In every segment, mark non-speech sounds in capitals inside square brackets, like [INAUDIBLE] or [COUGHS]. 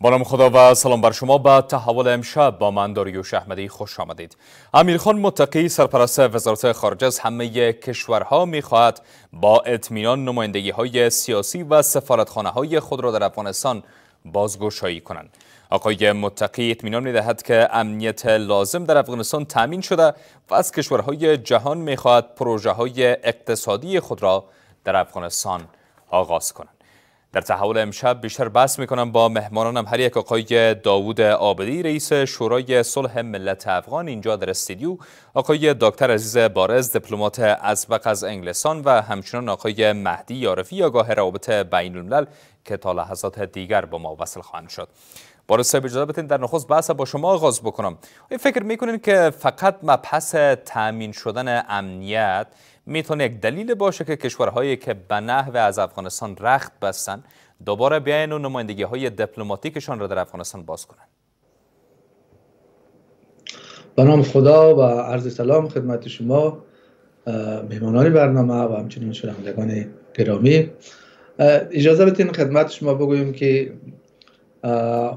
با نام خدا و سلام بر شما. به تحول امشب با من داریوش احمدی خوش آمدید. امیرخان متقی سرپرست وزارت خارجه از همه کشورها می‌خواهد با اطمینان نمایندگی های سیاسی و سفارتخانه های خود را در افغانستان بازگشایی کنند. آقای متقی اطمینان می‌دهد که امنیت لازم در افغانستان تامین شده و از کشورهای جهان می‌خواهد پروژه های اقتصادی خود را در افغانستان آغاز کنند در تحول امشب بیشتر بحث می‌کنم با مهمانانم. هر یک آقای داوود آبدی رئیس شورای صلح ملت افغان اینجا در استودیو. آقای دکتر عزیز بارز دیپلمات ازبق از انگلستان و همچنان آقای مهدی یارفی آگاه روابط بین الملل که تا لحظات دیگر با ما وصل خواهند شد. بارز صاحب اجازه بدین در نخست بحث با شما آغاز بکنم. فکر می‌کنین که فقط مبحث تامین شدن امنیت می‌تونه یک دلیل باشه که کشورهایی که به نحو از افغانستان رخت بستن دوباره بیاین و نمایندگی های دیپلماتیکشان را در افغانستان باز کنن. به نام خدا و عرض سلام خدمت شما مهمانان برنامه و همچنین شنوندگان گرامی. اجازه بدین خدمت شما بگویم که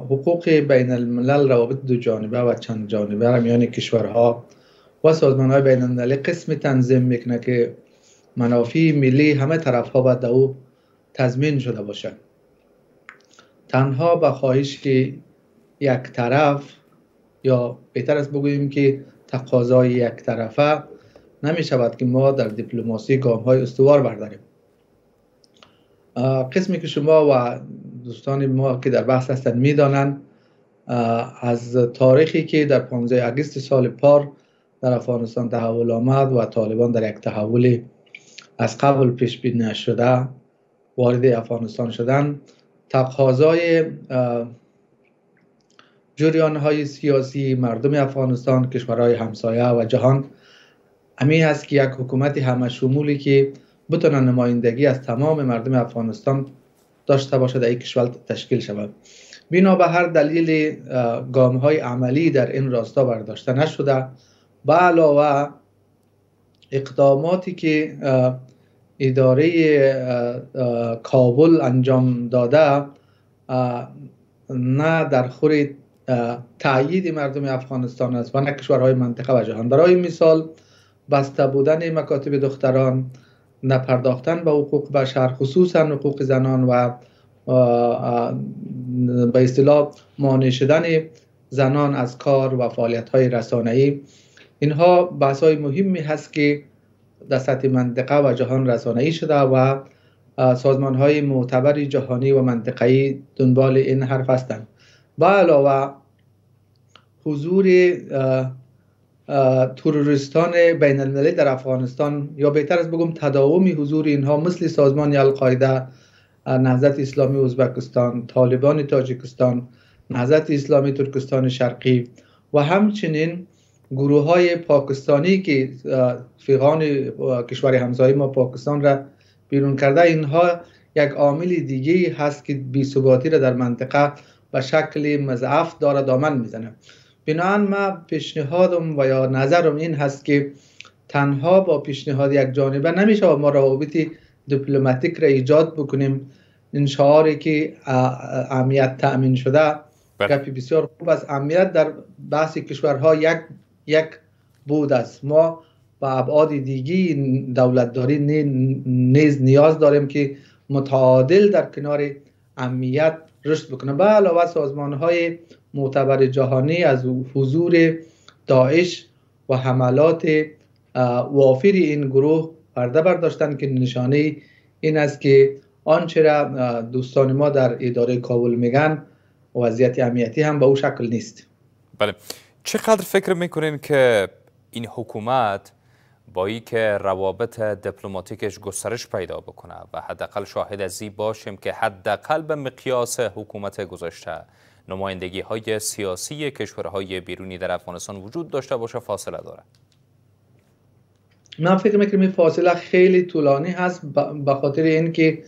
حقوق بین الملل روابط دو جانبه و چند جانبه را میان کشورها و سازمان های بین المللی قسم تنظیم می‌کنه که منافع ملی همه طرف ها باید او تضمین شده باشه تنها به خواهش که یک طرف یا بهتر است بگوییم که تقاضای یک طرفه نمی شود که ما در دیپلماسی گام های استوار برداریم. قسمی که شما و دوستان ما که در بحث هستند می‌دانند از تاریخی که در 15 اگست سال پار در افغانستان تحول آمد و طالبان در یک تحول از قبل پیش بینی نشده وارد افغانستان شدن. تقاضای جریان های سیاسی مردم افغانستان کشورهای همسایه و جهان. امی هست که یک حکومت همه شمولی که بتونه نمایندگی از تمام مردم افغانستان داشته باشه در این کشور تشکیل شود. بنا به هر دلیل گام های عملی در این راستا برداشته نشده. به علاوه اقداماتی که اداره کابل انجام داده نه در خور تایید مردم افغانستان است و نه کشورهای منطقه و جهان. برای مثال بسته بودن مکاتب دختران نپرداختن به حقوق بشر خصوصا حقوق زنان و به اصطلاح مانع شدن زنان از کار و فعالیت های رسانه‌ای. اینها بحث های مهمی هست که در سطح منطقه و جهان رسانه‌ای شده و سازمان های معتبر جهانی و منطقه‌ای دنبال این حرف هستند. و علاوه حضور تروریستان بین المللی در افغانستان یا بهتر از بگم تداوم حضور اینها مثل سازمان القاعده نهضت اسلامی ازبکستان طالبان تاجیکستان نهضت اسلامی ترکستان شرقی و همچنین گروه های پاکستانی که فیغان کشور همسایه ما پاکستان را بیرون کرده اینها یک عامل دیگه هست که بیثباتی را در منطقه به شکل مضعف داره دامن می‌زنه. بنابراین ما پیشنهادم و یا نظرم این هست که تنها با پیشنهاد یک جانبه نمیشه و ما روابط دیپلماتیک را ایجاد بکنیم. این شعاری که امنیت تأمین شده بله. گپی بسیار خوب است. امنیت در بحث کشورها یک یک بود است. ما با ابعاد دیگی دولتداری نیز نیاز داریم که متعادل در کنار امنیت رشد بکنه. به علاوه سازمان های معتبر جهانی از حضور داعش و حملات وافر این گروه پرده برداشتن که نشانه این است که آنچه را دوستان ما در اداره کابل میگن وضعیت امنیتی هم به او شکل نیست. بله. چقدر فکر می‌کنین که این حکومت با ای که روابط دیپلماتیکش گسترش پیدا بکنه و حداقل شاهد از باشیم که حداقل به مقیاس حکومت گذاشته نمایندگی های سیاسی کشورهای بیرونی در افغانستان وجود داشته باشه فاصله داره؟ من فکر می‌کنم این فاصله خیلی طولانی هست به خاطر اینکه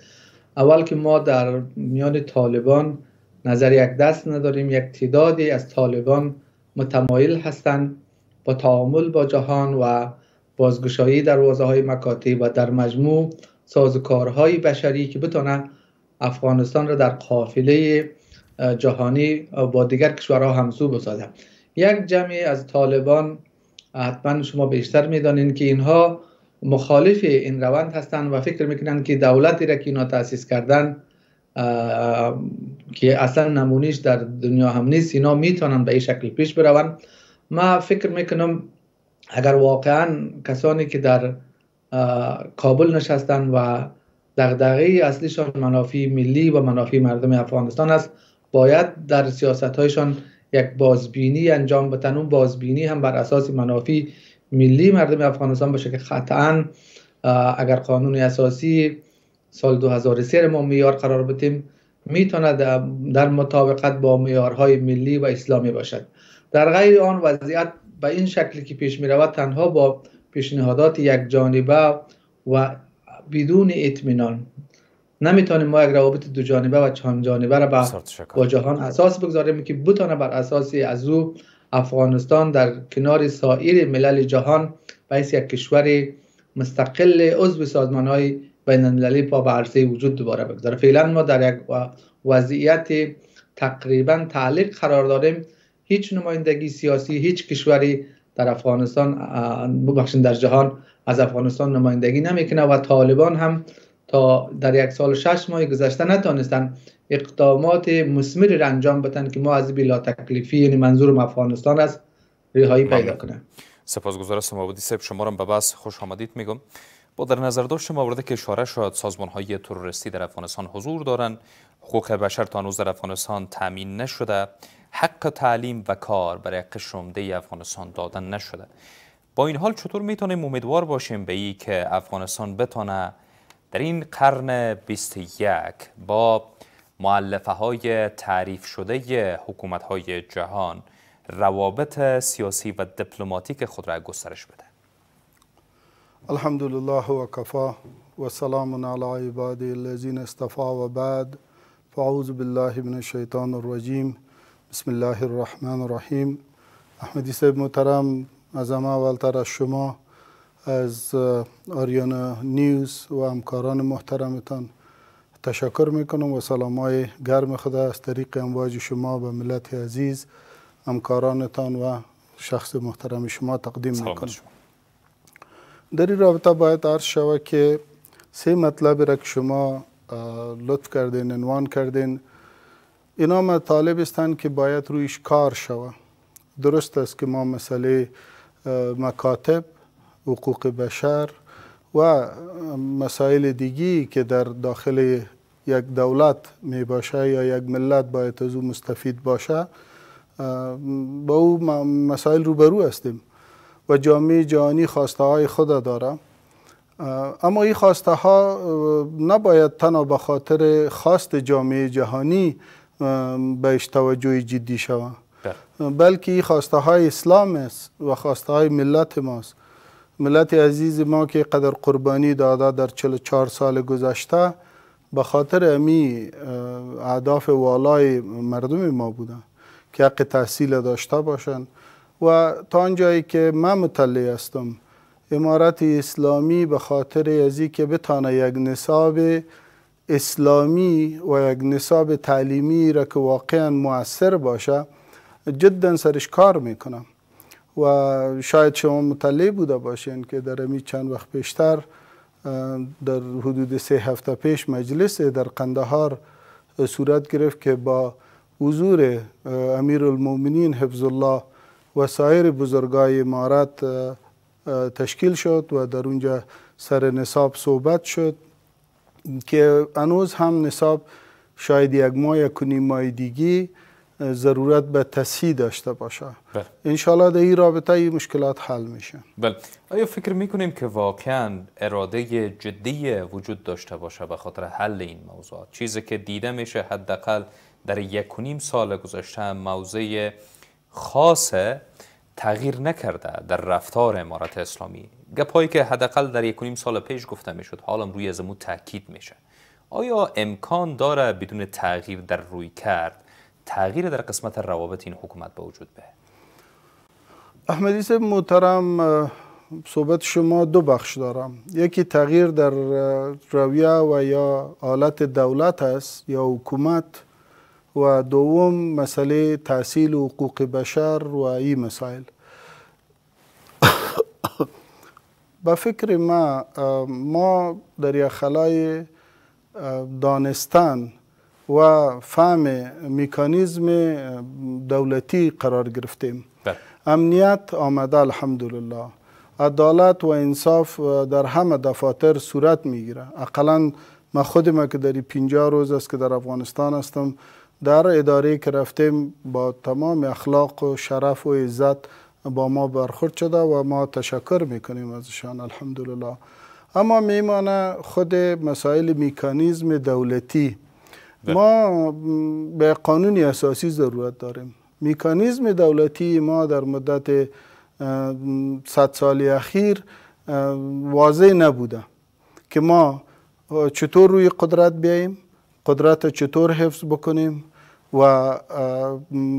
اول که ما در میان طالبان نظر یک دست نداریم یک تعدادی از طالبان متمایل هستند با تعامل با جهان و بازگشایی دروازه های مکاتب و در مجموع سازوکارهای بشری که بتونه افغانستان را در قافله جهانی با دیگر کشورها همسو بسازد. یک جمعی از طالبان حتما شما بیشتر می‌دانین که اینها مخالف این روند هستند و فکر می‌کنن که دولتی را که اینا تاسیس کردن که اصلا نمونیش در دنیا هم نیست. اینا می‌تونن به این شکل پیش بروند. ما فکر می‌کنم اگر واقعا کسانی که در کابل نشستن و دغدغه اصلیشان منافع ملی و منافع مردم افغانستان است باید در سیاست هایشان یک بازبینی انجام بدن. اون بازبینی هم بر اساس منافع ملی مردم افغانستان باشه که قطعا اگر قانون اساسی سال 2003 ما میار قرار بدیم می‌تونه در مطابقت با میارهای ملی و اسلامی باشد. در غیر آن وضعیت به این شکلی که پیش می رود تنها با پیشنهادات یک جانبه و بدون اطمینان نمی‌تونیم ما یک روابط دو جانبه و چند جانبه را با جهان اساس بگذاریم که بتونه بر اساس از او افغانستان در کنار سایر ملل جهان به یک کشور مستقل عضو سازمان های بین المللی پا به عرصه وجود دوباره بگذاره. فعلا ما در یک وضعیت تقریبا تعلیق قرار داریم. هیچ نمایندگی سیاسی هیچ کشوری در افغانستان ببخشید در جهان از افغانستان نمایندگی نمی‌کنه و طالبان هم تا در یک سال شش ماه گذشته نتانستن اقدامات مسمر را انجام بدن که ما از بلا تکلیفی یعنی منظور افغانستان است رهایی پیدا کنه. سپاسگزار هستم آبادی صاحب شما را به بس خوش آمدید میگم. با در نظر داشت که اشاره شد سازمان های تروریستی در افغانستان حضور دارند حقوق بشر تا در افغانستان تامین نشده. حق تعلیم و کار برای قشر عمده افغانستان دادن نشده. با این حال چطور می‌تونیم امیدوار باشیم به ای که افغانستان بتانه در این قرن 21 با معلفه های تعریف شده حکومت های جهان روابط سیاسی و دیپلماتیک خود را گسترش بده؟ الحمد لله و کفا و سلام علی عباد الذین استفا و بعد فاعوذ بالله من الشیطان الرجیم بسم الله الرحمن الرحیم احمدی صاحب محترم از همه اولتر از شما از آریانا نیوز و همکاران محترمتان تشکر میکنم و سلام های گرم خدا از طریق امواج شما به ملت عزیز همکارانتان و شخص محترم شما تقدیم میکنم در این رابطه باید عرض شود که سه مطلب را که شما لطف کردین عنوان کردین اینا مطالب هستند که باید رویش کار شود درست است که ما مسئله مکاتب حقوق بشر و مسائل دیگی که در داخل یک دولت می باشه یا یک ملت باید از او مستفید باشه با او مسائل روبرو هستیم. و جامعه جهانی خواسته های خود داره اما این خواسته ها نباید تنها به خاطر خواست جامعه جهانی بهش توجه جدی شود. بله. بلکه این خواسته های اسلام است و خواسته های ملت ماست ملت عزیز ما که قدر قربانی داده در 44 سال گذشته به خاطر امی اهداف والای مردم ما بودن که حق تحصیل داشته باشند. و تا آنجایی که من مطلع هستم امارت اسلامی به خاطر ازی که بتانه یک نصاب اسلامی و یک نصاب تعلیمی را که واقعا موثر باشه جدا سرش کار می‌کنم. و شاید شما مطلع بوده باشین که در امی چند وقت پیشتر در حدود سه هفته پیش مجلس در قندهار صورت گرفت که با حضور امیر المومنین حفظ الله و سایر بزرگای امارت تشکیل شد و در اونجا سر نصاب صحبت شد که انوز هم نصاب شاید یک ماه یک ماه دیگی ضرورت به تصحیح داشته باشه. بله. انشالله در این رابطه این مشکلات حل میشه. بله. آیا فکر می‌کنیم که واقعا اراده جدی وجود داشته باشه به خاطر حل این موضوع چیزی که دیده میشه حداقل در یک و نیم سال گذشته موضع خاص تغییر نکرده در رفتار امارت اسلامی. گپایی که حداقل در یک نیم سال پیش گفته می‌شد حالا روی ازمون تاکید میشه. آیا امکان داره بدون تغییر در روی کرد تغییر در قسمت روابط این حکومت به وجود به احمدی صاحب محترم صحبت شما دو بخش دارم. یکی تغییر در رویه و یا حالت دولت است یا حکومت و دوم مسئله تحصیل حقوق بشر و این مسائل. [COUGHS] به فکر ما ما در یک خلای دانستن و فهم میکانیزم دولتی قرار گرفتیم. بله. امنیت آمده الحمدلله. عدالت و انصاف در همه دفاتر صورت می‌گیره. اقلا من خودم که در 50 روز است که در افغانستان هستم. در اداره که رفتیم با تمام اخلاق و شرف و عزت با ما برخورد شده و ما تشکر می‌کنیم ازشان الحمدلله. اما میمانه خود مسائل میکانیزم دولتی. بله. ما به قانون اساسی ضرورت داریم. میکانیزم دولتی ما در مدت صد سال اخیر واضح نبوده که ما چطور روی قدرت بیاییم قدرت چطور حفظ بکنیم و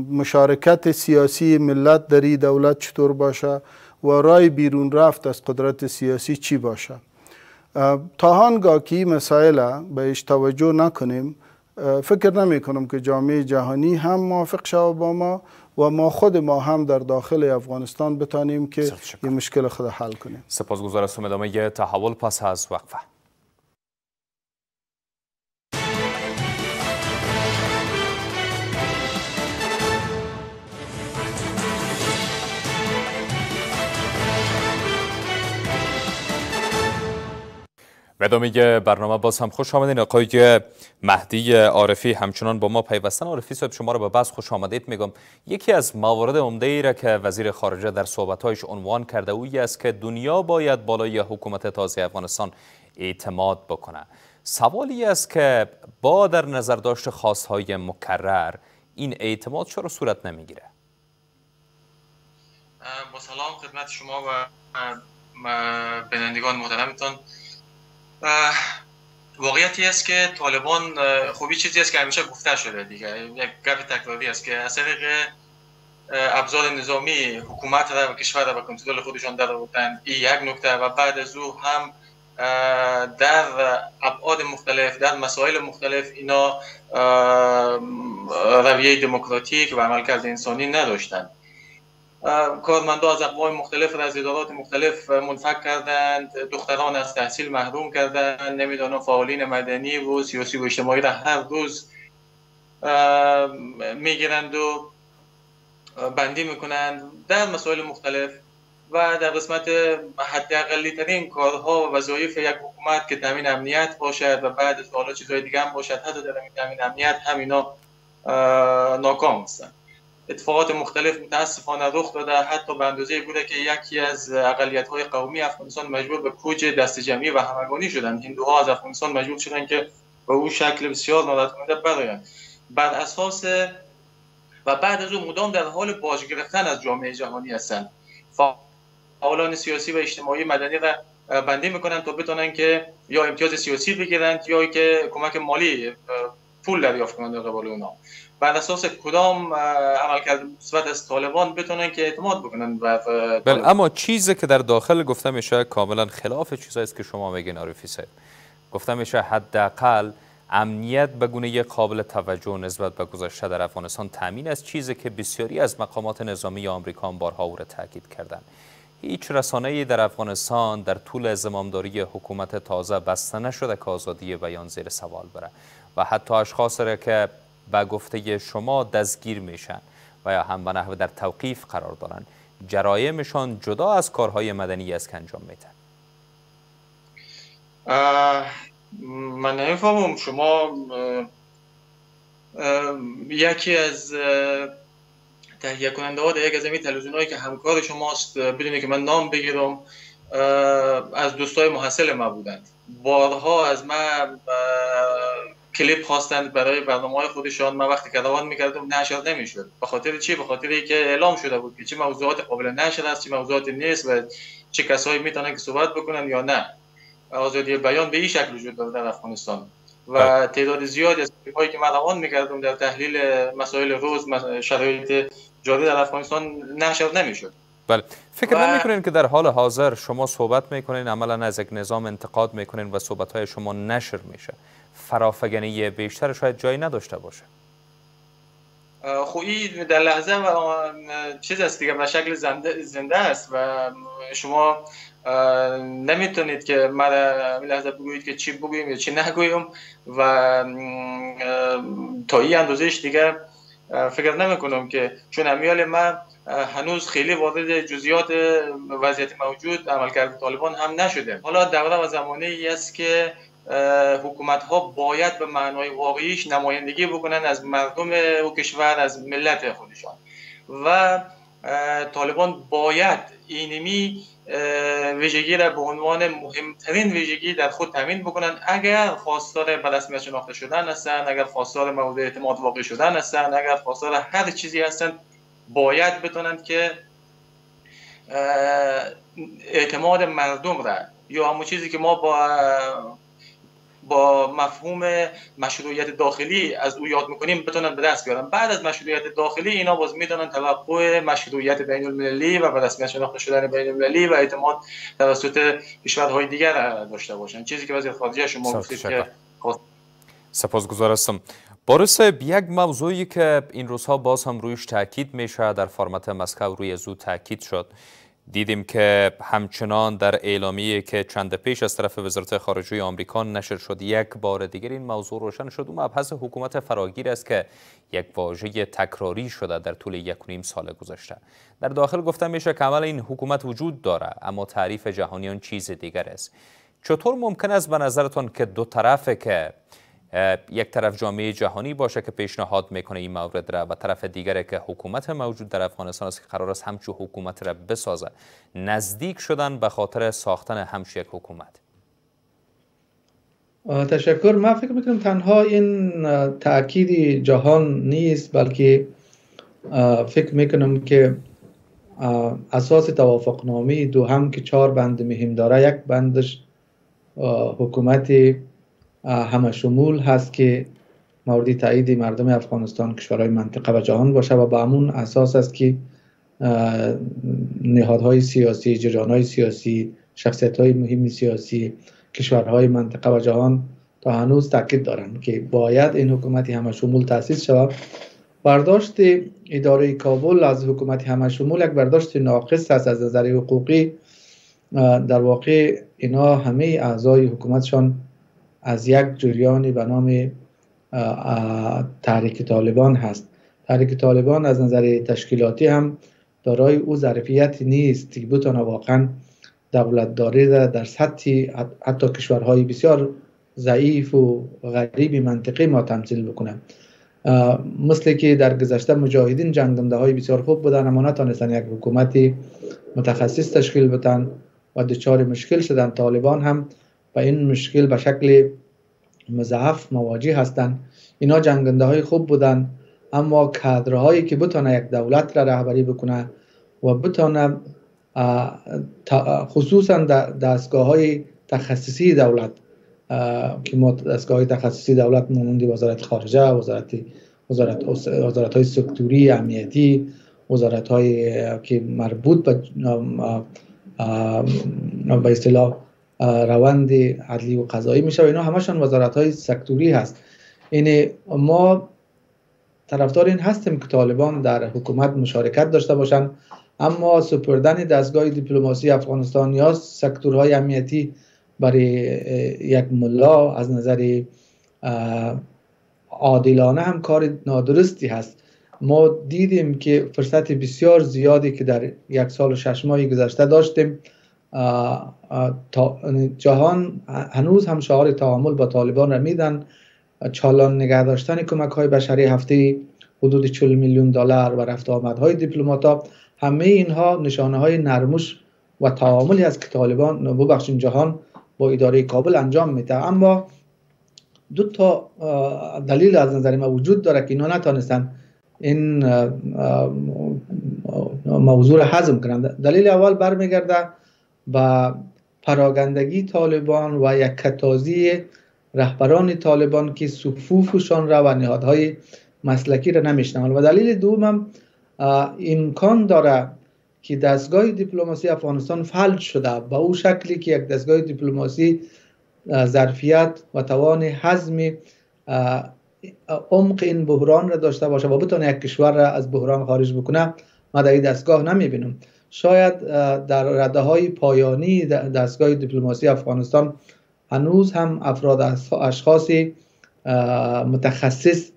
مشارکت سیاسی ملت در این دولت چطور باشه و رای بیرون رفت از قدرت سیاسی چی باشه. تا هنگاه که مسائل بهش توجه نکنیم فکر نمی کنم که جامعه جهانی هم موافق شود با ما و ما خود ما هم در داخل افغانستان بتانیم که این مشکل خود حل کنیم. سپاسگزار هستم ادامه تحول پس از وقفه. به ادامه برنامه باز هم خوش آمدین. آقای مهدی عارفی همچنان با ما پیوستن. عارفی صاحب شما را به بس خوش آمدید میگم. یکی از موارد عمده ای را که وزیر خارجه در صحبتهایش عنوان کرده اوی است که دنیا باید بالای حکومت تازه افغانستان اعتماد بکنه. سوالی است که با در نظر داشت خواستهای مکرر این اعتماد چرا صورت نمی‌گیره؟ با سلام خدمت شما و بینندگان محترمتان. واقعیتی است که طالبان خوبی چیزی است که همیشه گفته شده دیگه. یک گپ تکراری است که از طریق ابزار نظامی حکومت را و کشور را به کنترل خودشان در آوردن. این یک نکته. و بعد از او هم در ابعاد مختلف در مسائل مختلف اینا رویه دموکراتیک و عملکرد انسانی نداشتند کارمندا از اقوام مختلف از ادارات مختلف منفک کردند دختران از تحصیل محروم کردند نمی‌دانم فعالین مدنی و سیاسی و اجتماعی را هر روز می‌گیرند و بندی می‌کنند در مسائل مختلف و در قسمت حداقلی ترین کارها و وظایف یک حکومت که تامین امنیت باشد و بعد از حالا چیزهای دیگه هم باشد حتی در تامین امنیت هم اینا ناکام هستند. اتفاقات مختلف متاسفانه رخ داده حتی به اندازه بوده که یکی از اقلیت های قومی افغانستان مجبور به کوچ دست جمعی و همگانی شدند. هندوها از افغانستان مجبور شدند که به او شکل بسیار ناراحت کننده برآیند. بر اساس و بعد از او مدام در حال باج گرفتن از جامعه جهانی هستند. فعالان سیاسی و اجتماعی مدنی را بندی می‌کنند تا بتونن که یا امتیاز سیاسی بگیرند یا که کمک مالی پول دریافت کنند قبال اونا. بر اساس کدام عملکرد مثبت از طالبان بتونن که اعتماد بکنن و بله اما چیزی که در داخل گفته میشه کاملا خلاف چیزایی است که شما میگین عارفی صاحب. گفته میشه حداقل امنیت به گونه قابل توجه نسبت به گذشته در افغانستان تامین است چیزی که بسیاری از مقامات نظامی آمریکا بارها او را تاکید کردند. هیچ رسانه‌ای در افغانستان در طول زمامداری حکومت تازه بسته نشده که آزادی بیان زیر سوال بره. و حتی اشخاص که به گفته شما دستگیر میشن و یا هم به نحو در توقیف قرار دارن. جرایمشان جدا از کارهای مدنی است که انجام میدن. من نمی‌فهمم. شما یکی از تهیه کننده ها یک از این تلویزیون که همکار شماست بدونی که من نام بگیرم از دوستای محصل ما بودند. بارها از من کلیپ خواستند برای برنامه های خودشان. من وقتی که روان می‌کردم نشر نمی‌شد. به خاطر چی؟ به خاطر اینکه اعلام شده بود که چه موضوعات قابل نشر است چه موضوعات نیست و چه کسایی می‌تونن که صحبت بکنن یا نه. آزادی بیان به این شکل وجود داره در افغانستان. و بله. تعداد زیادی از هایی که من روان می‌کردم در تحلیل مسائل روز شرایط جاری در افغانستان نشر نمی‌شد. بله. فکر و... نمی‌کنین که در حال حاضر شما صحبت می‌کنین عملا از یک نظام انتقاد می‌کنین و صحبت های شما نشر میشه. فرافگنی بیشتر شاید جایی نداشته باشه. خویی در لحظه و چیز است دیگه به زنده, زنده است و شما نمی‌تونید که من لحظه بگویید که چی بگویم یا چی نگویم و تا این اندازهش دیگه فکر نمی کنم که چون امیال من هنوز خیلی وارد جزئیات وضعیت موجود عملکرد طالبان هم نشده. حالا دوره و زمانه ای است که حکومت ها باید به معنای واقعیش نمایندگی بکنن از مردم و کشور از ملت خودشان. و طالبان باید اینمی ویژگی را به عنوان مهمترین ویژگی در خود تامین بکنن. اگر خواستار به رسمیت شناخته شدن هستن اگر خواستار مورد اعتماد واقع شدن هستن اگر خواستار هر چیزی هستن باید بتونند که اعتماد مردم را یا همون چیزی که ما با با مفهوم مشروعیت داخلی از او یاد می‌کنیم بتونن به دست بیارن. بعد از مشروعیت داخلی اینا باز می‌تونن توقع مشروعیت بین المللی و به رسمیت شناخته شدن بین المللی و اعتماد توسط کشورهای دیگر داشته باشن. چیزی که وزیر خارجه شما گفتید که سپاسگزار هستم. بارس یک موضوعی که این روزها باز هم رویش تاکید میشه در فرمت مسکو روی زود تاکید شد. دیدیم که همچنان در اعلامیه که چند پیش از طرف وزارت خارجه آمریکا نشر شد یک بار دیگر این موضوع روشن شد. اون مبحث حکومت فراگیر است که یک واژه تکراری شده در طول یک نیم سال گذشته. در داخل گفته میشه که عمل این حکومت وجود داره اما تعریف جهانیان چیز دیگر است. چطور ممکن است به نظرتون که دو طرفه که یک طرف جامعه جهانی باشه که پیشنهاد می‌کنه این مورد را و طرف دیگره که حکومت موجود در افغانستان است که قرار است همچو حکومت را بسازه. نزدیک شدن به خاطر ساختن همچو یک حکومت. تشکر. من فکر می‌کنم تنها این تاکید جهان نیست بلکه فکر می‌کنم که اساس توافق نامی دو هم که چهار بند مهم داره یک بندش حکومت همه شمول هست که موردی تایید مردم افغانستان کشورهای منطقه و جهان باشه و به همون اساس است که نهادهای سیاسی جریانهای سیاسی شخصیت های مهم سیاسی کشورهای منطقه و جهان تا هنوز تاکید دارند که باید این حکومت همه شمول تاسیس شود. برداشت اداره کابل از حکومت همه شمول یک برداشت ناقص است از نظر حقوقی. در واقع اینا همه اعضای حکومتشان از یک جریانی به نام تحریک طالبان هست. تحریک طالبان از نظر تشکیلاتی هم دارای او ظرفیت نیست. که بتونه واقعا دولت داری در سطح حتی کشورهای بسیار ضعیف و غریب منطقه ما تمثیل بکنه. مثل که در گذشته مجاهدین جنگنده های بسیار خوب بودن اما نتانستن یک حکومت متخصص تشکیل بدن و دچار مشکل شدن. طالبان هم و این مشکل به شکل مضاعف مواجه هستند. اینا جنگنده های خوب بودن اما کادرهایی که بتونه یک دولت را رهبری بکنه و بتونه خصوصا دستگاه های تخصصی دولت که ما دستگاه های تخصصی دولت مانند وزارت خارجه وزارت وزارت وزارت های سکتوری امنیتی وزارت های که مربوط به به اصطلاح روند عدلی و قضایی میشه و اینا همشون وزارت های سکتوری هست. این ما طرفدار این هستیم که طالبان در حکومت مشارکت داشته باشند اما سپردن دستگاه دیپلماسی افغانستان یا سکتورهای امنیتی برای یک ملا از نظر عادلانه هم کار نادرستی هست. ما دیدیم که فرصت بسیار زیادی که در یک سال و شش ماهی گذشته داشتیم. جهان هنوز هم شعار تعامل با طالبان را میدن. چالان نگه داشتن کمک های بشری هفته حدود 40 میلیون دلار و رفت های دیپلمات همه اینها نشانه های نرمش و تعاملی است که طالبان ببخشین جهان با اداره کابل انجام میده. اما دو تا دلیل از نظر ما وجود داره که اینا نتانستن این موضوع را حزم کنند. دلیل اول برمیگرده و پراگندگی طالبان و یک کتازی رهبران طالبان که صفوفشان را و نهادهای مسلکی را نمیشنند و دلیل دومم امکان داره که دستگاه دیپلماسی افغانستان فلج شده. به او شکلی که یک دستگاه دیپلماسی ظرفیت و توان حزم عمق این بحران را داشته باشه و بتونه یک کشور را از بحران خارج بکنه ما در این دستگاه نمی‌بینم. شاید در رده های پایانی دستگاه دیپلماسی افغانستان هنوز هم افراد اشخاصی متخصص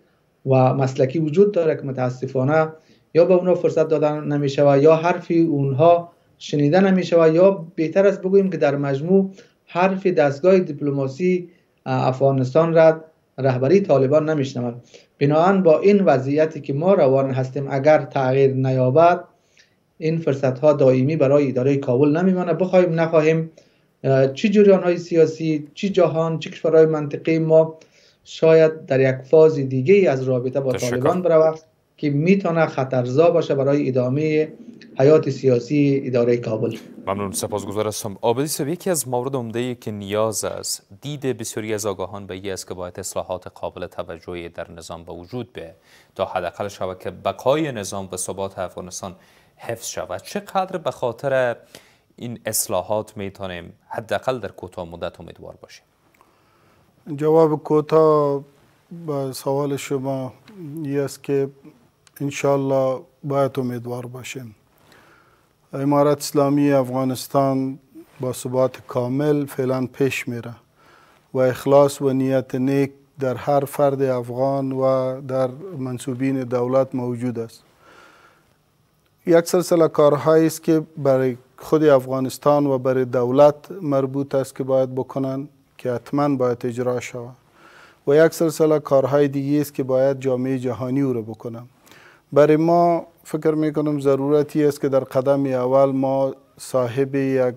و مسلکی وجود داره که متاسفانه یا به اونها فرصت دادن نمیشه یا حرفی اونها شنیده نمیشه یا بهتر است بگوییم که در مجموع حرف دستگاه دیپلماسی افغانستان را رهبری طالبان نمیشنود. بنابراین با این وضعیتی که ما روان هستیم اگر تغییر نیابد این فرصت ها دائمی برای اداره کابل نمیمانه. بخوایم نخواهیم چی جریان های سیاسی چی جهان چی کشورهای منطقی ما شاید در یک فاز دیگه از رابطه با طالبان برود که می‌تونه خطرزا باشه برای ادامه حیات سیاسی اداره کابل. ممنون. سپاسگزار هستم. آبدی صاحب یکی از موارد عمده ای که نیاز است. دید بسیاری از آگاهان به این است که باید اصلاحات قابل توجهی در نظام به وجود به تا حداقل شود که بقای نظام و ثبات افغانستان حفظ شود. چقدر به خاطر این اصلاحات می‌تونیم حداقل در کوتاه مدت امیدوار باشیم؟ جواب کوتاه به سوال شما این است که انشالله باید امیدوار باشیم. امارت اسلامی افغانستان با ثبات کامل فعلا پیش میره و اخلاص و نیت نیک در هر فرد افغان و در منصوبین دولت موجود است. یک سلسله کارهایی است که برای خود افغانستان و برای دولت مربوط است که باید بکنن که حتما باید اجرا شود و یک سلسله کارهای دیگه است که باید جامعه جهانی او را بکنم برای ما فکر می‌کنم ضرورتی است که در قدم اول ما صاحب یک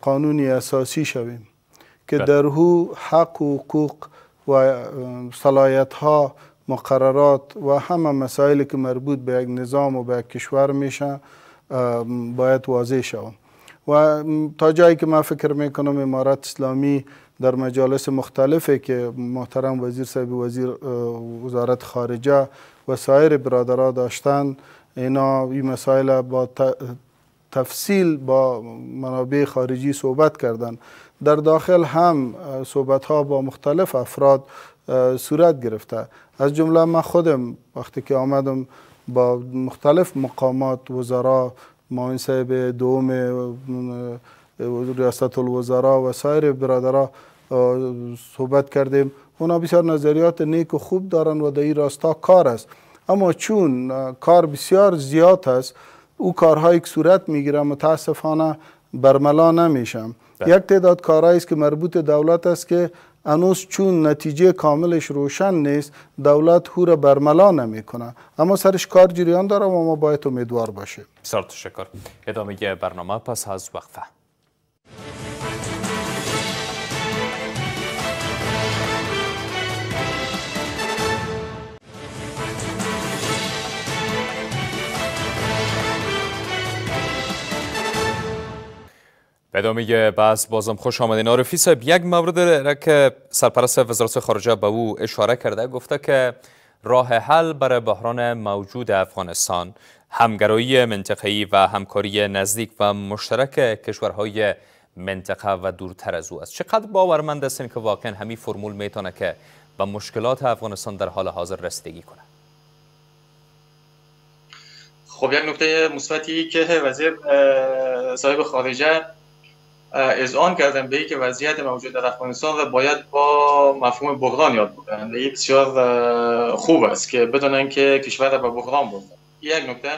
قانونی اساسی شویم که بله. در او حق و حقوق و صلاحیت ها مقررات و همه مسائلی که مربوط به یک نظام و به یک کشور میشه باید واضح شوم و تا جایی که من فکر می‌کنم امارات اسلامی در مجالس مختلفی که محترم وزیر صاحب وزیر وزارت خارجه و سایر برادرها داشتن اینا این مسائل با تفصیل با منابع خارجی صحبت کردن. در داخل هم صحبت ها با مختلف افراد صورت گرفته. از جمله من خودم وقتی که آمدم با مختلف مقامات وزرا معاون صاحب دوم ریاست الوزرا و سایر برادرها صحبت کردیم. اونا بسیار نظریات نیک و خوب دارن و در این راستا کار است. اما چون کار بسیار زیاد است او کارهایی که صورت می‌گیره متاسفانه برملا نمیشم. بله. یک تعداد کارهایی است که مربوط دولت است که انوس چون نتیجه کاملش روشن نیست دولت هو را برملا نمی‌کنه. اما سرش کار جریان داره و ما باید امیدوار باشیم. بسیار تشکر. ادامه برنامه پس از وقفه. ادامه بحث بازم خوش آمدین. عارفی صاحب یک مورد را که سرپرست وزارت خارجه به او اشاره کرده گفته که راه حل برای بحران موجود افغانستان همگرایی منطقه‌ای و همکاری نزدیک و مشترک کشورهای منطقه و دورتر از او است. چقدر باورمند هستین که واقعا همین فرمول می‌تونه که به مشکلات افغانستان در حال حاضر رسیدگی کنه؟ خب یک نکته مثبتی که وزیر صاحب خارجه آن کردن به که وضعیت موجود در افغانستان را باید با مفهوم بحران یاد بکنند این بسیار خوب است که بدونن که کشور به بحران بردن یک نکته.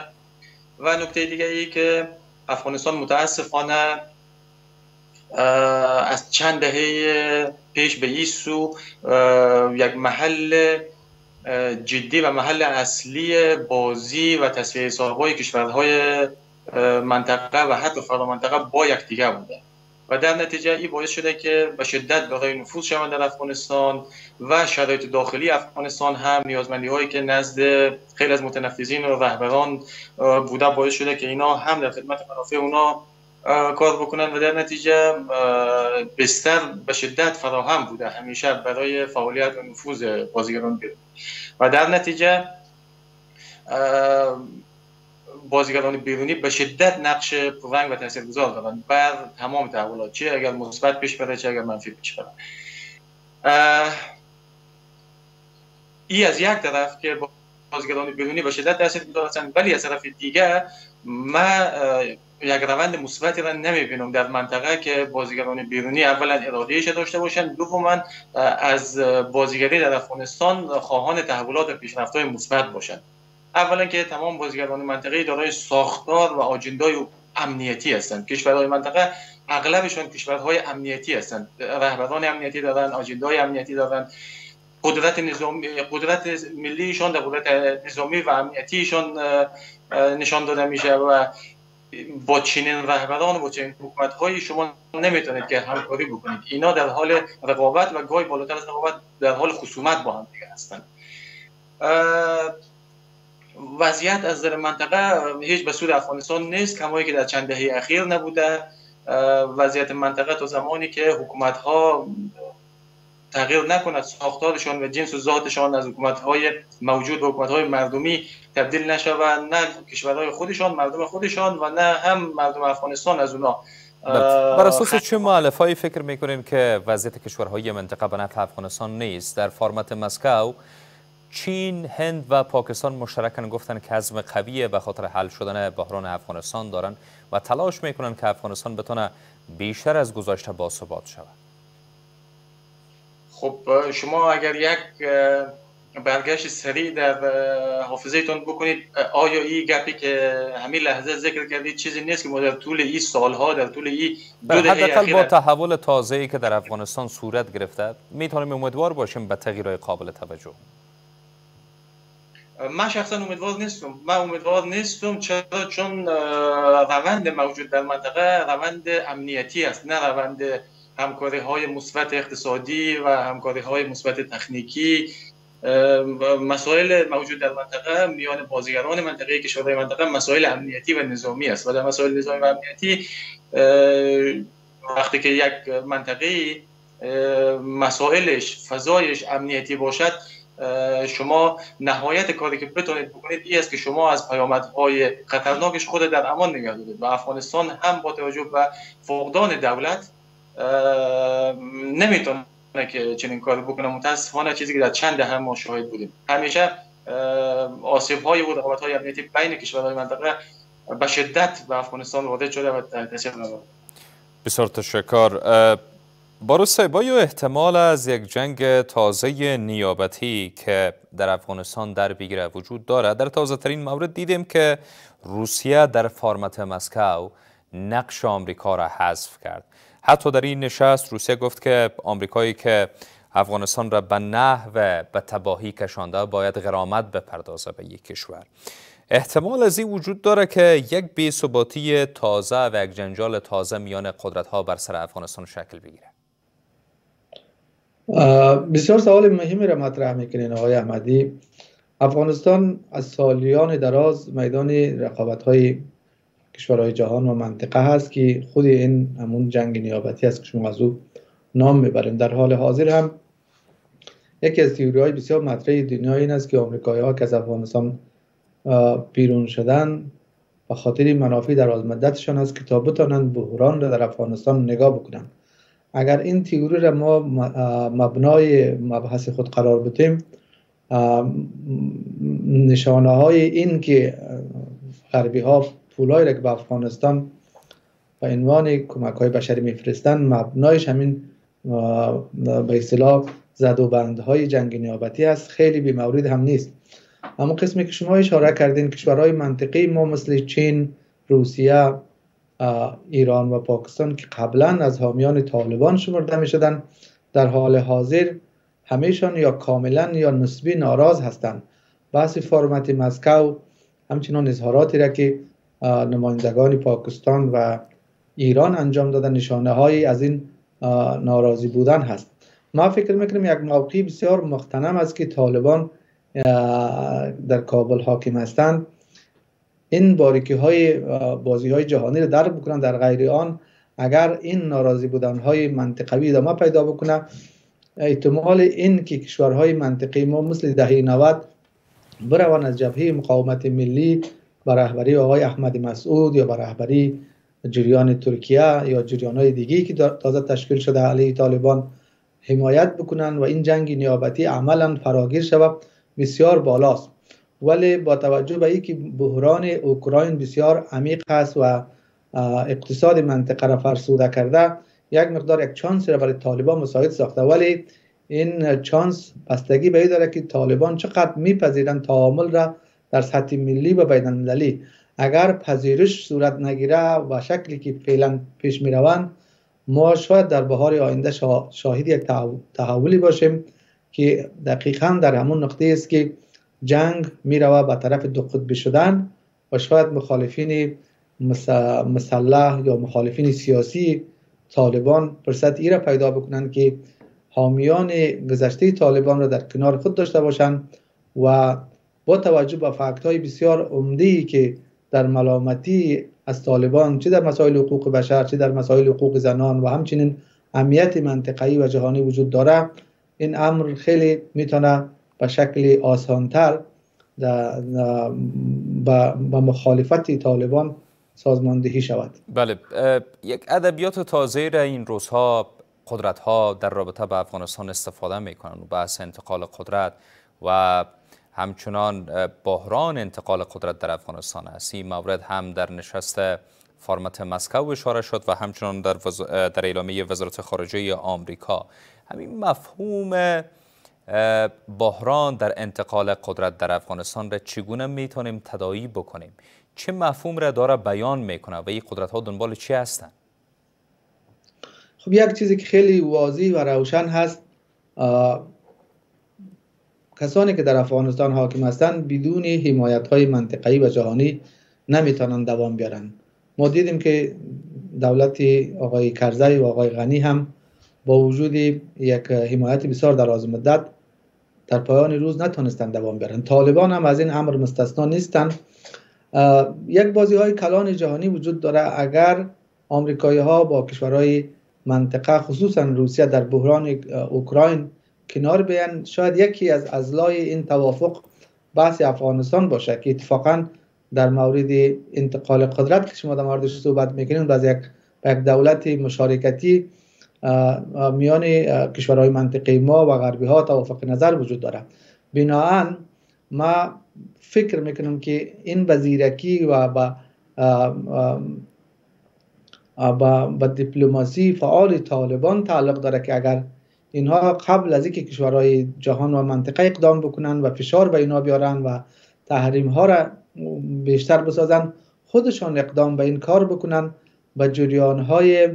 و نکته دیگه ای که افغانستان متاسفانه از چند دهه پیش به این سو یک محل جدی و محل اصلی بازی و تصفیه حسابهای کشورهای منطقه و حتی فرا منطقه با یکدیگر بوده. و در نتیجه این باعث شده که به شدت برای نفوذ شوند در افغانستان و شرایط داخلی افغانستان هم نیازمندی هایی که نزد خیلی از متنفذین و رهبران بوده. باعث شده که اینا هم در خدمت منافع اونا کار بکنن و در نتیجه بستر به شدت فراهم بوده همیشه برای فعالیت و نفوذ بازیگران بیرون و در نتیجه بازیگران بیرونی به شدت نقش پررنگ و تاثیرگذار دارند بر تمام تحولات چه اگر مثبت پیش بره چه اگر منفی پیش بره. ای از یک طرف که بازیگران بیرونی به شدت تاثیر گذاشتن ولی از طرف دیگه ما یک روند مثبتی را نمی‌بینم در منطقه که بازیگران بیرونی اولا ارادهش داشته باشند دوما از بازیگری در افغانستان خواهان تحولات و پیشرفت‌های مثبت باشند اولا که تمام بازیگران منطقه دارای ساختار و آجندای امنیتی هستند. کشورهای منطقه اغلبشون کشورهای امنیتی هستند. رهبران امنیتی دارن آجندای امنیتی دارن. قدرت نظامی قدرت ملیشان در قدرت نظامی و امنیتیشان نشان داده میشه و با چنین رهبران و با چنین حکومت های شما نمی‌تونید که همکاری بکنید. اینا در حال رقابت و گاهی بالاتر از رقابت در حال خصومت با هم دیگه هستند. وضعیت از در منطقه هیچ به سود افغانستان نیست. کمایی که در چند دهه اخیر نبوده. وضعیت منطقه تا زمانی که حکومت ها تغییر نکند ساختارشان و جنس و ذاتشان از حکومت های موجود و حکومت های مردمی تبدیل نشود نه کشورهای خودشان مردم خودشان و نه هم مردم افغانستان از اونا. بله. بر اساس چه معلف هایی فکر می‌کنین که وضعیت کشورهای منطقه به نفع افغانستان نیست؟ در فرمت مسکو چین، هند و پاکستان مشترکن گفتن که عزم قویه به خاطر حل شدن بحران افغانستان دارن و تلاش می‌کنن که افغانستان بتونه بیشتر از گذاشته باثبات شود. خب شما اگر یک برگشت سریع در حافظهتون بکنید آیا این گپی که همین لحظه ذکر کردید چیزی نیست که ما در طول این سالها در طول این دو دهه با تحول تازه‌ای که در افغانستان صورت گرفته می‌تونیم امیدوار باشیم به تغییرهای قابل توجه. من شخصا امیدوار نیستم. من امیدوار نیستم چرا؟ چون روند موجود در منطقه روند امنیتی است نه روند همکاری های مثبت اقتصادی و همکاری های مثبت تکنیکی. مسائل موجود در منطقه میان بازیگران منطقه کشورهای منطقه مسائل امنیتی و نظامی است. و در مسائل نظامی و امنیتی وقتی که یک منطقه مسائلش فضایش امنیتی باشد شما نهایت کاری که بتونید بکنید این است که شما از پیامدهای خطرناکش خود در امان نگه دارید و افغانستان هم با توجه به فقدان دولت نمی‌تونه که چنین کار بکنه. متاسفانه چیزی که در چند دهه ما شاهد بودیم. همیشه آسیب های و رقابت های امنیتی بین کشورهای منطقه به شدت به افغانستان وارد شده و تاثیر بسیار تشکر. باروس با یا احتمال از یک جنگ تازه نیابتی که در افغانستان در بگیره وجود دارد در تازه ترین مورد دیدیم که روسیه در فرمت مسکو نقش آمریکا را حذف کرد. حتی در این نشست روسیه گفت که آمریکایی که افغانستان را به نحو به تباهی کشانده باید غرامت بپردازه به یک کشور. احتمال از این وجود داره که یک بی‌ثباتی تازه و یک جنجال تازه میان قدرت ها بر سر افغانستان شکل بگیره بسیار سوال مهمی را مطرح می‌کنین آقای احمدی. افغانستان از سالیان دراز میدان رقابت های کشورهای جهان و منطقه هست که خود این همون جنگ نیابتی است که شما از او نام می‌بریم در حال حاضر هم یکی از تیوری های بسیار مطرح دنیا این است که آمریکایی ها که از افغانستان بیرون شدن و خاطر منافع در مدتشان است که تا بتانند بحران را در افغانستان نگاه بکنند. اگر این تیوری را ما مبنای مبحث خود قرار بدیم نشانه های این که غربی ها پولای را که به افغانستان به عنوان کمک های بشری میفرستن مبنایش همین به اصطلاح زد و بندهای جنگ نیابتی است خیلی بی مورد هم نیست. اما قسمی که شما اشاره کردین کشورهای منطقی ما مثل چین روسیه ایران و پاکستان که قبلا از حامیان طالبان شمرده می شدن در حال حاضر همیشان یا کاملا یا نسبی ناراض هستند. بحث فرمت مسکو همچنان اظهاراتی را که نمایندگان پاکستان و ایران انجام دادن نشانه هایی از این ناراضی بودن هست. ما فکر می‌کنیم یک موقعی بسیار مختنم است که طالبان در کابل حاکم هستند. این باریکی های بازی های جهانی رو در بکنن. در غیر آن اگر این ناراضی بودن های منطقوی ادامه پیدا بکنه احتمال این که کشورهای منطقی ما مثل دهه 90 بروان از جبهه مقاومت ملی به رهبری آقای احمد مسعود یا به رهبری جریان ترکیه یا جریان های دیگه که تازه تشکیل شده علیه طالبان حمایت بکنن و این جنگ نیابتی عملا فراگیر شود بسیار بالاست. ولی با توجه به اینکه بحران اوکراین بسیار عمیق است و اقتصاد منطقه را فرسوده کرده یک مقدار یک چانس را برای طالبان مساعد ساخته. ولی این چانس بستگی به داره که طالبان چقدر میپذیرند تعامل را در سطح ملی و بین المللی اگر پذیرش صورت نگیره و شکلی که فعلا پیش می روند ما شاید در بهار آینده شاهد یک تحولی باشیم که دقیقا در همون نقطه است که جنگ می به طرف دو قطبی شدن و شاید مخالفین مسلح یا مخالفین سیاسی طالبان فرصت ای را پیدا بکنند که حامیان گذشته طالبان را در کنار خود داشته باشند و با توجه به فکت های بسیار عمده که در ملامتی از طالبان چه در مسائل حقوق بشر چه در مسائل حقوق زنان و همچنین امنیت منطقه‌ای و جهانی وجود داره این امر خیلی می‌تونه به شکل آسانتر با مخالفت طالبان سازماندهی شود. بله یک ادبیات تازه را این روزها قدرت ها در رابطه با افغانستان استفاده می‌کنن و بحث انتقال قدرت و همچنان بحران انتقال قدرت در افغانستان است. این مورد هم در نشست فرمت مسکو اشاره شد و همچنان در, وز... در اعلامیه وزارت خارجه آمریکا. همین مفهوم بحران در انتقال قدرت در افغانستان را چگونه می‌تونیم تدایی بکنیم؟ چه مفهوم را داره بیان می‌کنه و این قدرت ها دنبال چی هستند خب یک چیزی که خیلی واضح و روشن هست کسانی که در افغانستان حاکم هستند بدون حمایت های منطقه‌ای و جهانی نمی‌تونن دوام بیارن. ما دیدیم که دولت آقای کرزی و آقای غنی هم با وجود یک حمایت بسیار دراز مدت در پایان روز نتونستن دوام بیارن طالبان هم از این امر مستثنا نیستن. یک بازی های کلان جهانی وجود داره. اگر آمریکایی ها با کشورهای منطقه خصوصا روسیه در بحران اوکراین کنار بیان شاید یکی از ازلای این توافق بحث افغانستان باشه که اتفاقا در مورد انتقال قدرت که شما در موردش صحبت می‌کنید باز یک یک دولت مشارکتی میان کشورهای منطقه ما و غربی ها توافق نظر وجود داره. بناهن ما فکر می‌کنم که این وزیرکی و با با, با دیپلماسی فعال طالبان تعلق داره که اگر اینها قبل از اینکه کشورهای جهان و منطقه اقدام بکنن و فشار به اینها بیارن و تحریم ها را بیشتر بسازن خودشان اقدام به این کار بکنن و جریان های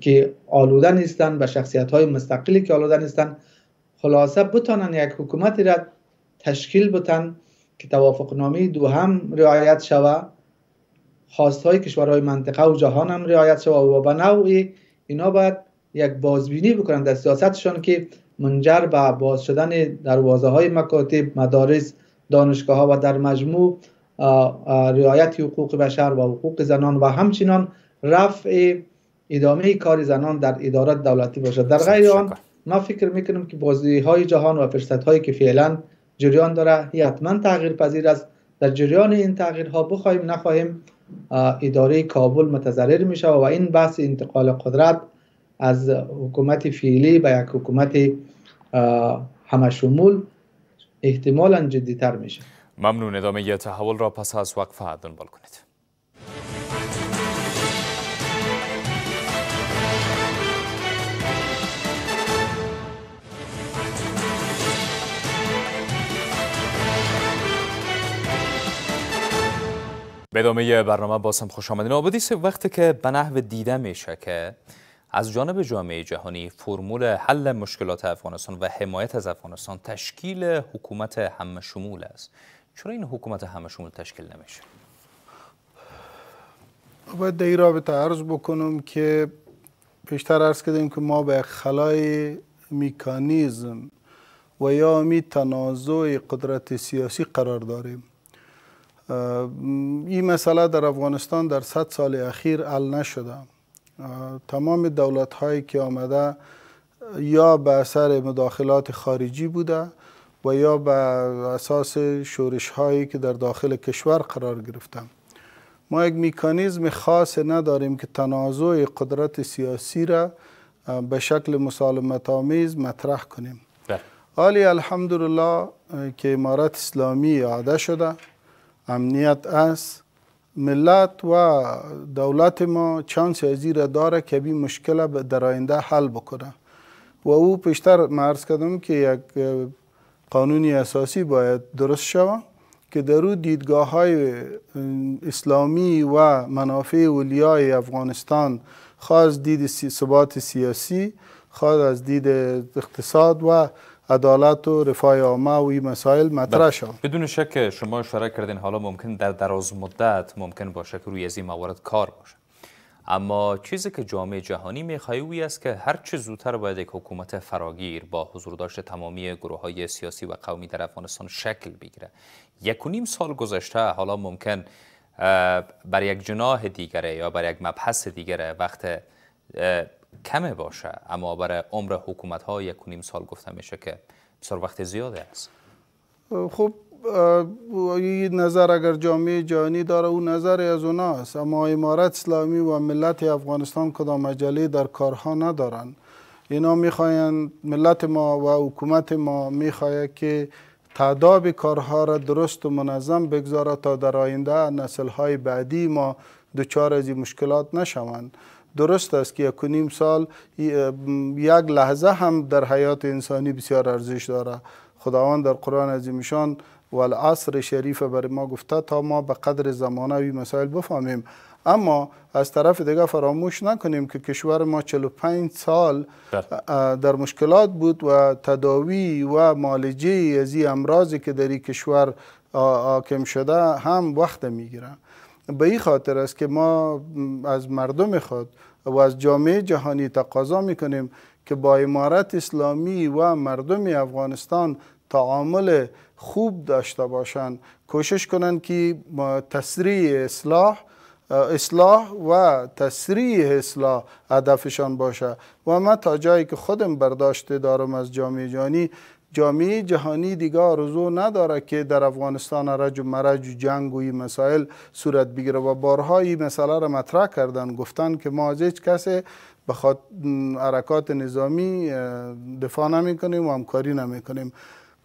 که آلوده نیستن و شخصیت های مستقلی که آلوده نیستن. خلاصه بتانن یک حکومتی را تشکیل بتن که توافق نامی دو هم رعایت شوه خواست های کشورهای منطقه و جهان هم رعایت شوه و به نوعی اینا باید یک بازبینی بکنن در سیاستشان که منجر به باز شدن دروازه های مکاتب مدارس دانشگاه ها و در مجموع رعایت حقوق بشر و حقوق زنان و همچنان رفع ادامه کار زنان در ادارات دولتی باشد. در غیر آن ما فکر می‌کنم که بازی های جهان و فرصت هایی که فعلا جریان داره حتما تغییر پذیر است. در جریان این تغییرها بخواهیم نخواهیم اداره کابل متضرر میشه و این بحث انتقال قدرت از حکومت فعلی به یک حکومت همه شمول احتمالا جدیتر میشه. ممنون. ادامه تحول را پس از وقفه دنبال کنید. به ادامه برنامه باسم خوش آمدین. آبادی وقتی که به نحو دیده میشه که از جانب جامعه جهانی فرمول حل مشکلات افغانستان و حمایت از افغانستان تشکیل حکومت همه شمول است. چرا این حکومت همه شمول تشکیل نمیشه؟ باید در این رابطه عرض بکنم که پیشتر عرض کردیم که ما به خلای میکانیزم و یا می تنازع قدرت سیاسی قرار داریم. این مسئله در افغانستان در صد سال اخیر حل نشده. تمام دولت هایی که آمده یا به اثر مداخلات خارجی بوده و یا به اساس شورش هایی که در داخل کشور قرار گرفتم ما یک میکانیزم خاص نداریم که تنازع قدرت سیاسی را به شکل مسالمت آمیز مطرح کنیم. بله. حالی الحمدلله که امارت اسلامی عاده شده. امنیت است ملت و دولت ما چانس ازی را داره که بی مشکل در آینده حل بکنه. و او پیشتر مرز کردم که یک قانونی اساسی باید درست شود که در او دیدگاه های اسلامی و منافع ولیای افغانستان خاص دید ثبات سیاسی خاص از دید اقتصاد و عدالت و رفاه عامه و این مسائل مطرح. شد بدون شک شما اشاره کردین حالا ممکن در دراز مدت ممکن باشه که روی از این موارد کار باشه اما چیزی که جامعه جهانی می‌خواه است که هر چه زودتر باید یک حکومت فراگیر با حضور داشت تمامی گروه های سیاسی و قومی در افغانستان شکل بگیره یک و نیم سال گذشته حالا ممکن بر یک جناح دیگره یا بر یک مبحث دیگره وقت کمه باشه اما برای عمر حکومت ها یک و نیم سال گفته میشه که بسیار وقت زیاده است. خب این نظر اگر جامعه جهانی داره اون نظر از اوناست اما امارت اسلامی و ملت افغانستان کدام مجله در کارها ندارن؟ اینا می‌خواین ملت ما و حکومت ما می‌خواهد که تعداد کارها را درست و منظم بگذاره تا در آینده نسل های بعدی ما دچار از این مشکلات نشوند. درست است که یک نیم سال یک لحظه هم در حیات انسانی بسیار ارزش داره. خداوند در قرآن عظیمشان و العصر شریف برای ما گفته تا ما به قدر زمانه وی مسائل بفهمیم. اما از طرف دیگه فراموش نکنیم که کشور ما 45 سال بله. در مشکلات بود و تداوی و معالجه از این امراضی که در این کشور حاکم شده هم وقت می‌گیره. به این خاطر است که ما از مردم خود و از جامعه جهانی تقاضا می‌کنیم که با امارت اسلامی و مردم افغانستان تعامل خوب داشته باشند. کوشش کنند که تسریع اصلاح اصلاح و تسریع اصلاح هدفشان باشه. و من تا جایی که خودم برداشته دارم از جامعه جهانی جامعه جهانی دیگه آرزو نداره که در افغانستان رج و مرج و جنگ و این مسائل صورت بگیره. و بارها این مسئله را مطرح کردن. گفتن که ما از هیچ کسی به حرکات نظامی دفاع نمی کنیم و همکاری نمی کنیم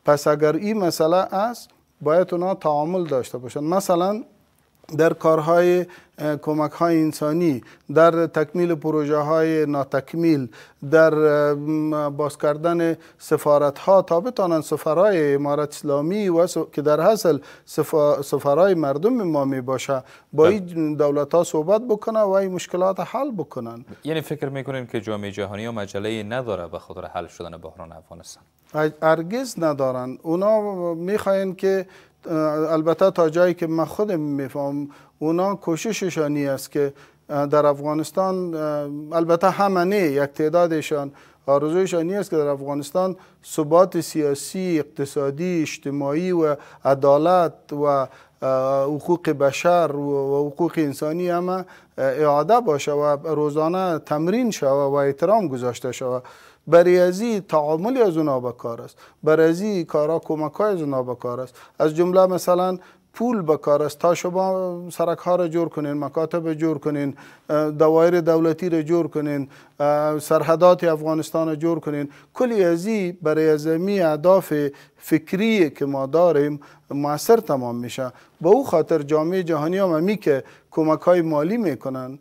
پس اگر این مسئله است باید اونا تعامل داشته باشن. مثلا در کارهای کمک های انسانی در تکمیل پروژه های ناتکمیل در باز کردن سفارت ها تا بتانند سفرهای امارت اسلامی و که در حاصل سفرهای مردم ما می باشه با بله. این دولت ها صحبت بکنه و این مشکلات حل بکنن. یعنی فکر می‌کنین که جامعه جهانی ها مجله نداره به خاطر حل شدن بحران افغانستان؟ ارگز ندارن. اونا می‌خواین که البته تا جایی که من خودم میفهم اونا کوشششانی است که در افغانستان البته همه نه یک تعدادشان آرزویشان است که در افغانستان ثبات سیاسی اقتصادی اجتماعی و عدالت و حقوق بشر و حقوق انسانی همه اعاده باشه و روزانه تمرین شود و احترام گذاشته شود برای ازی تعاملی از اونا به کار است. برای ازی کارا کمک های از اونا به کار است. از جمله مثلا پول به کار است. تا شما سرک ها را جور کنین مکاتب جور کنین دوایر دولتی را جور کنین سرحدات افغانستان را جور کنین. کلی ازی برای ازمی اهداف فکری که ما داریم موثر تمام میشه. به او خاطر جامعه جهانی هم می که کمک های مالی می‌کنن.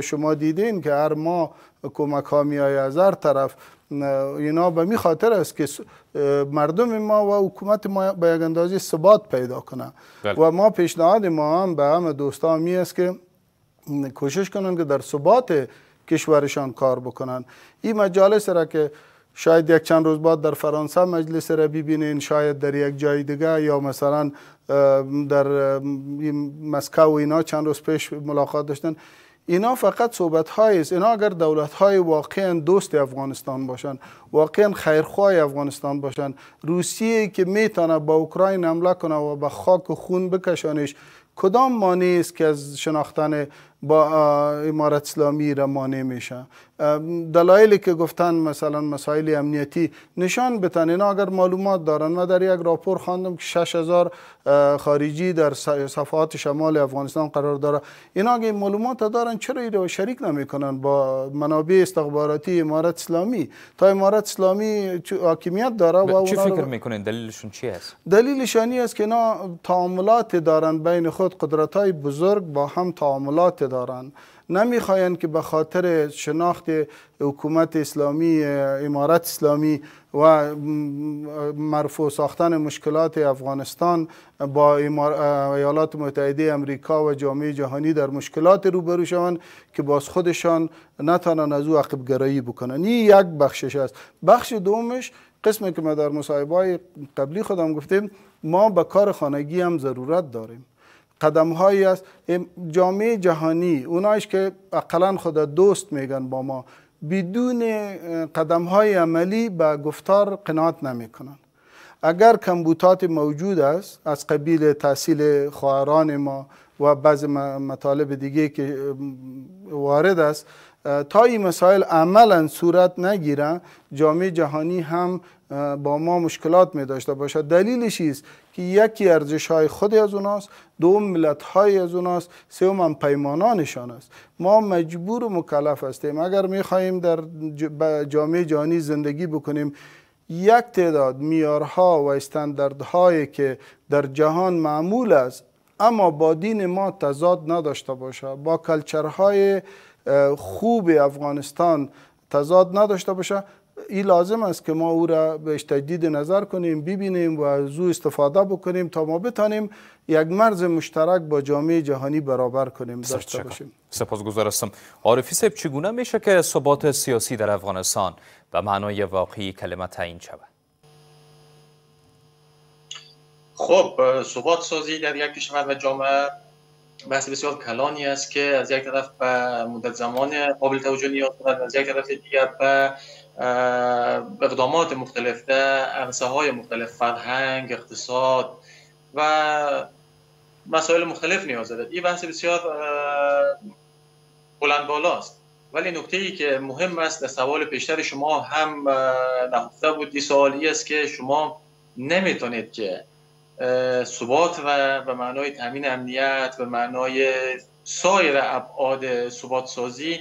شما دیدین که هر ما کمک ها میای از هر طرف. اینا به می خاطر است که مردم ما و حکومت ما به یک اندازه ثبات پیدا کنه بله. و ما پیشنهاد ما هم به همه دوستان می است که کوشش کنن که در ثبات کشورشان کار بکنن. این مجالس را که شاید یک چند روز بعد در فرانسه مجلس را ببینین شاید در یک جای دیگه یا مثلا در مسکو و اینا چند روز پیش ملاقات داشتن. اینا فقط صحبت است. اینا اگر دولت های واقعا دوست افغانستان باشن واقعا خیرخواه افغانستان باشن روسیه که می‌تونه با اوکراین حمله کنه و به خاک و خون بکشانش کدام مانع است که از شناختن با امارت اسلامی را مانع میشه دلایلی که گفتن مثلا مسائل امنیتی نشان بتن اینا اگر معلومات دارن من در یک راپور خواندم که 6000 خارجی در صفحات شمال افغانستان قرار داره اینا اگه معلومات دارن چرا اینا شریک نمی‌کنن با منابع استخباراتی امارت اسلامی؟ تا امارت اسلامی حاکمیت داره و چی فکر می‌کنین؟ دلیلشون چی است دلیلشان است که اینا تعاملات دارن بین خود. قدرت های بزرگ با هم تعاملات دارن. نمی‌خواین که به خاطر شناخت حکومت اسلامی امارت اسلامی و مرفوع ساختن مشکلات افغانستان با ایالات متحده امریکا و جامعه جهانی در مشکلات روبرو شوند که باز خودشان نتانن از او عقب گرایی بکنن. این یک بخشش است. بخش دومش قسمی که ما در مصاحبه قبلی خودم گفتیم ما به کار خانگی هم ضرورت داریم. قدم هایی است جامعه جهانی اونایش که اقلا خدا دوست میگن با ما بدون قدم های عملی به گفتار قناعت نمی کنن. اگر کمبوتات موجود است از قبیل تحصیل خواهران ما و بعض مطالب دیگه که وارد است تا این مسائل عملا صورت نگیرن جامعه جهانی هم با ما مشکلات می داشته باشد. دلیلش است که یکی ارزش های خود از اوناست دوم ملت های از اوناست سوم هم پیمانانشان است. ما مجبور و مکلف هستیم. اگر می خواهیم در جامعه جهانی زندگی بکنیم یک تعداد میارها و استانداردهایی که در جهان معمول است اما با دین ما تضاد نداشته باشه. با کلچرهای خوب افغانستان تضاد نداشته باشه. این لازم است که ما او را به تجدید نظر کنیم ببینیم و از او استفاده بکنیم تا ما بتانیم یک مرز مشترک با جامعه جهانی برابر کنیم. داشته باشیم. سپاسگزار هستم عارفی صاحب چگونه میشه که ثبات سیاسی در افغانستان به معنای واقعی کلمه تعیین شود؟ خب ثبات سازی در یک کشور و جامعه بحث بسیار کلانی است که از یک طرف به مدت زمان قابل توجه نیاز دارد از یک طرف دیگر به اقدامات مختلف در عرصه های مختلف فرهنگ اقتصاد و مسائل مختلف نیاز دارد. این بحث بسیار بلند بالاست ولی نکته ای که مهم است در سوال پیشتر شما هم نهفته بود سوالی است که شما نمی‌تونید که ثبات و به معنای تامین امنیت به معنای سایر ابعاد ثبات سازی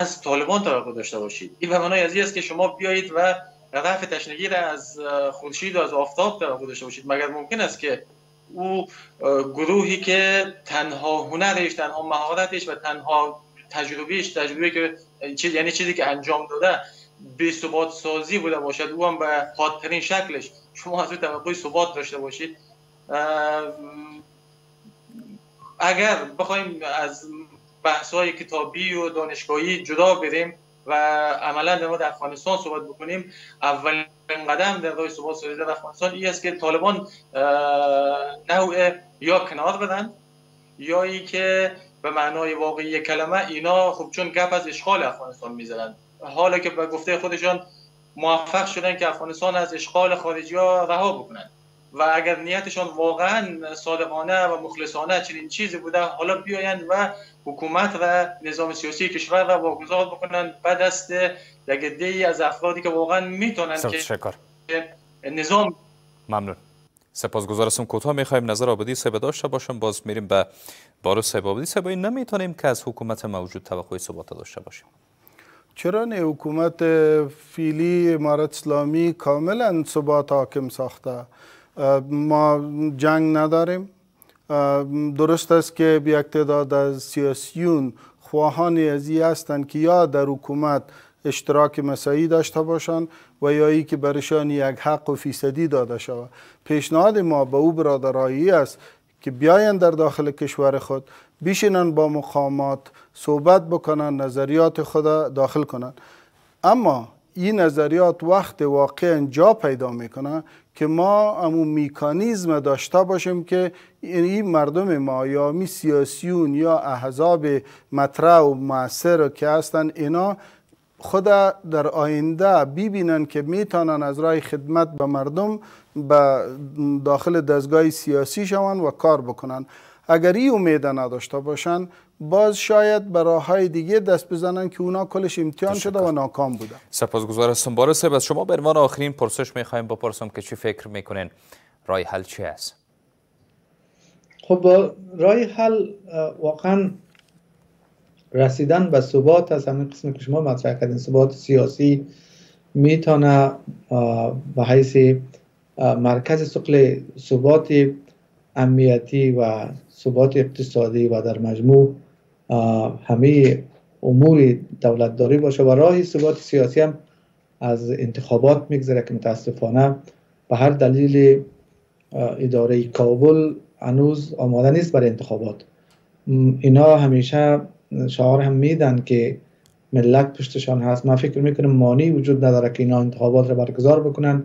از طالبان توقع داشته باشید. این به معنای از است که شما بیایید و رفع تشنگی را از خورشید و از آفتاب توقع داشته باشید. مگر ممکن است که او گروهی که تنها هنرش تنها مهارتش و تنها تجربیش تجربه که یعنی چیزی که انجام داده به ثبات سازی بوده باشد او هم به حادترین شکلش شما از او توقع ثبات داشته باشید. اگر بخوایم از بحث های کتابی و دانشگاهی جدا بریم و عملا در مورد افغانستان صحبت بکنیم. اولین قدم در راه ثبات سازی در افغانستان این است که طالبان نوع یا کنار بدن یا ای که به معنای واقعی کلمه اینا خب چون گپ از اشغال افغانستان می‌زنن. حالا که به گفته خودشان موفق شدن که افغانستان از اشغال خارجی ها رها بکنن و اگر نیتشان واقعا صادقانه و مخلصانه چنین چیزی بوده حالا بیایند و حکومت و نظام سیاسی کشور را واگذار بکنن به دست یک عده از افرادی که واقعا می‌تونن که نظام ممنون. سپاسگزار هستم کوتاه می‌خوایم. نظر آبادی سبه داشته باشم. باز میریم به بارو سبه آبادی سبه نمی‌تونیم که از حکومت موجود توقع ثبات داشته باشیم. چرا نه؟ حکومت فیلی امارت اسلامی کاملا ثبات حاکم ساخته. ما جنگ نداریم. درست است که یک تعداد از سیاسیون خواهان ازی هستند که یا در حکومت اشتراک مسایی داشته باشند و یا ای که برشان یک حق و فیصدی داده شود. پیشنهاد ما به او برادرایی است که بیاین در داخل کشور خود بیشینن با مقامات صحبت بکنن نظریات خود داخل کنن اما این نظریات وقت واقعا جا پیدا می‌کنه که ما امون میکانیزم داشته باشیم که این مردم ما یا می سیاسیون یا احزاب مطرح و معصر که هستن اینا خود در آینده ببینن که می‌تونن از راه خدمت به مردم به داخل دستگاه سیاسی شوند و کار بکنن. اگر این امید نداشته باشن باز شاید به راه های دیگه دست بزنن که اونا کلش امتحان شده و ناکام بودن سپاسگزار هستم. بارس از شما به عنوان آخرین پرسش می‌خوایم بپرسم که چی فکر می‌کنین؟ رای حل چی است؟ خب رای حل واقعا رسیدن به ثبات از همین قسم که شما مطرح کردین ثبات سیاسی می‌تونه به حیث مرکز سقل ثبات امنیتی و ثبات اقتصادی و در مجموع همه امور دولتداری باشه و راه ثبات سیاسی هم از انتخابات میگذره که متاسفانه به هر دلیل اداره کابل هنوز آماده نیست برای انتخابات. اینا همیشه شعار هم میدن که ملت پشتشان هست. من فکر می‌کنم مانی وجود نداره که اینا انتخابات را برگزار بکنن.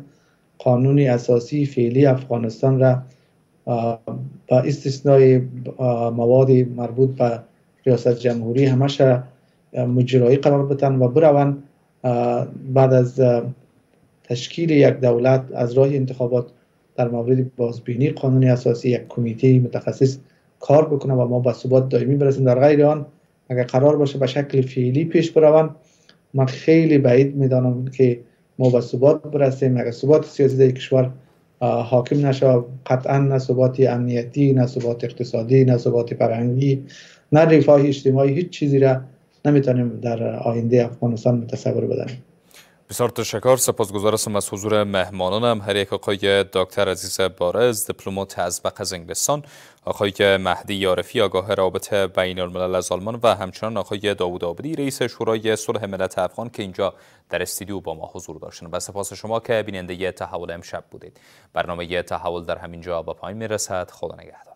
قانون اساسی فعلی افغانستان را با استثنای مواد مربوط به ریاست جمهوری همش مجرایی قرار بتن و بروند. بعد از تشکیل یک دولت از راه انتخابات در مورد بازبینی قانون اساسی یک کمیته متخصص کار بکنه و ما به ثبات دائمی برسیم. در غیر آن اگر قرار باشه به شکل فعلی پیش بروند من خیلی بعید می‌دانم که ما به ثبات برسیم. اگر ثبات سیاسی در کشور حاکم نشه قطعا نه ثبات امنیتی نه ثبات اقتصادی نه ثبات فرهنگی نه رفاه اجتماعی هیچ چیزی را نمی‌تونیم در آینده افغانستان متصور بدنیم بسیار تشکر. سپاسگزار هستم از حضور مهمانانم. هر یک آقای دکتر عزیز بارز دیپلمات از از انگلستان آقای مهدی یارفی آگاه رابط بین الملل از آلمان و همچنان آقای داوود آبدی رئیس شورای صلح ملت افغان که اینجا در استودیو با ما حضور داشتن. و سپاس شما که بیننده تحول امشب بودید. برنامه تحول در همینجا با پایین می‌رسد. خدا نگهدار.